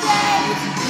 someday.